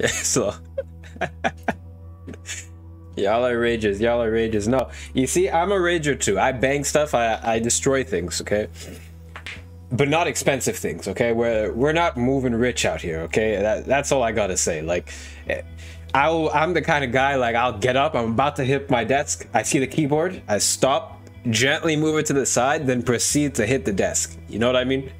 so y'all are rages. Y'all are rages. No, you see, I'm a rager too. I bang stuff. I I destroy things. Okay. But not expensive things, okay? We're we're not moving rich out here, okay? That, that's all I gotta say. Like, eh, I'll I'm the kind of guy like I'll get up, I'm about to hit my desk, I see the keyboard, I stop, gently move it to the side, then proceed to hit the desk. You know what I mean?